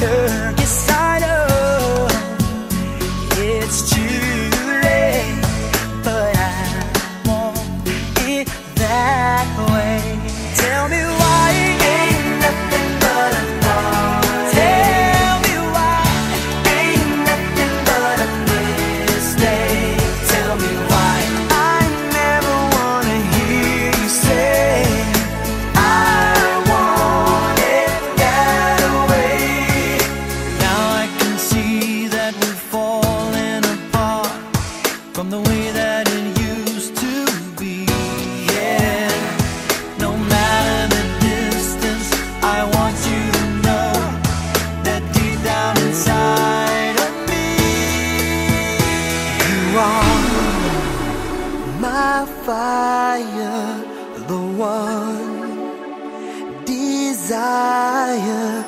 Yeah. desire the one. Desire